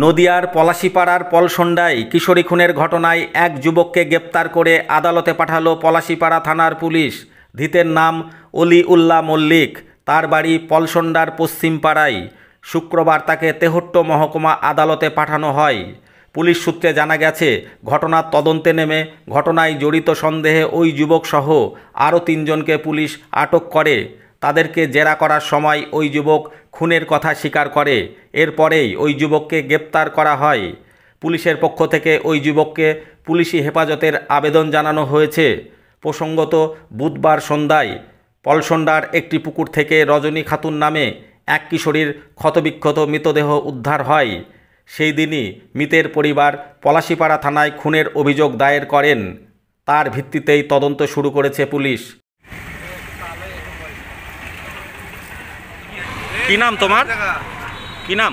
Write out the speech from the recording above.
নদিয়ার পলাশিপাড়ার পলসন্ডায় কিশোরী খুনের ঘটনায় এক যুবককে গ্রেপ্তার করে আদালতে পাঠালো পলাশিপাড়া থানার পুলিশ। ধৃতের নাম অলি উল্লাহ মল্লিক। তার বাড়ি পলসন্ডার পশ্চিম পাড়ায় শুক্রবার তাকে তেহট্ট মহকুমা আদালতে পাঠানো হয়। পুলিশ সূত্রে জানা গেছে, ঘটনার তদন্তে নেমে ঘটনায় জড়িত সন্দেহে ওই যুবকসহ আরও তিনজনকে পুলিশ আটক করে। তাদেরকে জেরা করার সময় ওই যুবক খুনের কথা স্বীকার করে। এরপরেই ওই যুবককে গ্রেপ্তার করা হয়। পুলিশের পক্ষ থেকে ওই যুবককে পুলিশি হেফাজতের আবেদন জানানো হয়েছে। প্রসঙ্গত, বুধবার সন্ধ্যায় পলসন্ডার একটি পুকুর থেকে রজনী খাতুন নামে এক কিশোরীর ক্ষতবিক্ষত মৃতদেহ উদ্ধার হয়। সেই দিনই মৃতের পরিবার পলাশিপাড়া থানায় খুনের অভিযোগ দায়ের করেন। তার ভিত্তিতেই তদন্ত শুরু করেছে পুলিশ। কি নাম তোমার? কি নাম?